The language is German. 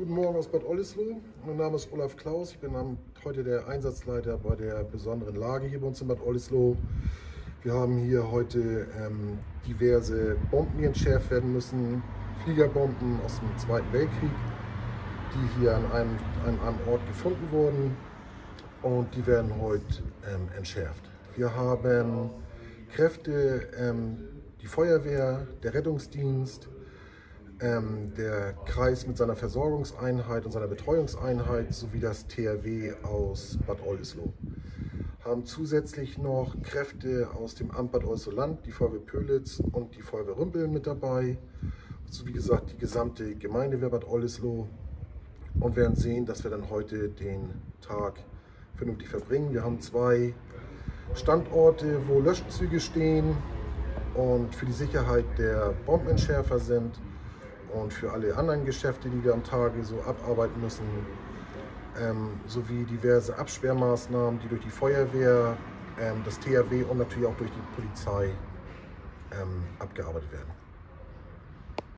Guten Morgen aus Bad Oldesloe. Mein Name ist Olaf Klaus. Ich bin heute der Einsatzleiter bei der besonderen Lage hier bei uns in Bad Oldesloe. Wir haben hier heute ähm, diverse Bomben, die entschärft werden müssen. Fliegerbomben aus dem Zweiten Weltkrieg, die hier an einem, an einem Ort gefunden wurden. Und die werden heute ähm, entschärft. Wir haben Kräfte, ähm, die Feuerwehr, der Rettungsdienst, ähm, der Kreis mit seiner Versorgungseinheit und seiner Betreuungseinheit sowie das THW aus Bad Oldesloe. Haben zusätzlich noch Kräfte aus dem Amt Bad Oldesloe Land, die Feuerwehr Pölitz und die Feuerwehr Rümpeln mit dabei. So wie gesagt die gesamte Gemeindewehr Bad Oldesloe und werden sehen, dass wir dann heute den Tag vernünftig verbringen. Wir haben zwei Standorte, wo Löschzüge stehen und für die Sicherheit der Bombenentschärfer sind und für alle anderen Geschäfte, die wir am Tage so abarbeiten müssen, ähm, sowie diverse Absperrmaßnahmen, die durch die Feuerwehr, ähm, das THW und natürlich auch durch die Polizei ähm, abgearbeitet werden.